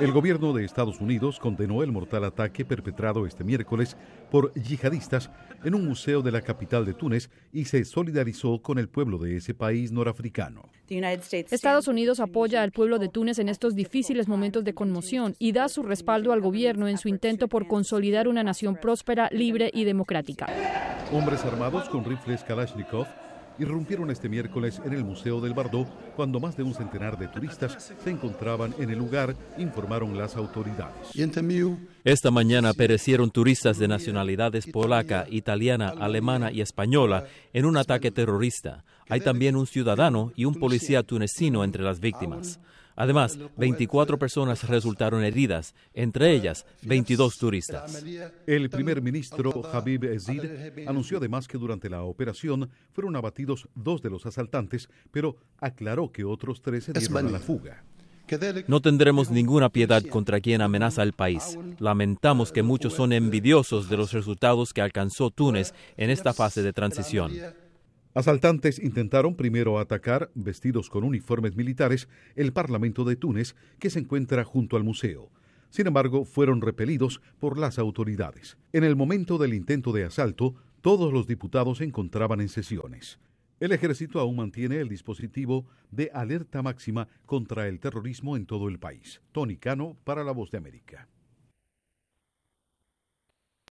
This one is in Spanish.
El gobierno de Estados Unidos condenó el mortal ataque perpetrado este miércoles por yihadistas en un museo de la capital de Túnez y se solidarizó con el pueblo de ese país norafricano. Estados Unidos apoya al pueblo de Túnez en estos difíciles momentos de conmoción y da su respaldo al gobierno en su intento por consolidar una nación próspera, libre y democrática. Hombres armados con rifles Kalashnikov irrumpieron este miércoles en el Museo del Bardo cuando más de un centenar de turistas se encontraban en el lugar, informaron las autoridades. Esta mañana perecieron turistas de nacionalidades polaca, italiana, alemana y española en un ataque terrorista. Hay también un ciudadano y un policía tunecino entre las víctimas. Además, 24 personas resultaron heridas, entre ellas 22 turistas. El primer ministro Habib Ezid anunció además que durante la operación fueron abatidos dos de los asaltantes, pero aclaró que otros tres se dieron a la fuga. No tendremos ninguna piedad contra quien amenaza al país. Lamentamos que muchos son envidiosos de los resultados que alcanzó Túnez en esta fase de transición. Asaltantes intentaron primero atacar, vestidos con uniformes militares, el Parlamento de Túnez, que se encuentra junto al museo. Sin embargo, fueron repelidos por las autoridades. En el momento del intento de asalto, todos los diputados se encontraban en sesiones. El ejército aún mantiene el dispositivo de alerta máxima contra el terrorismo en todo el país. Tony Cano para la Voz de América.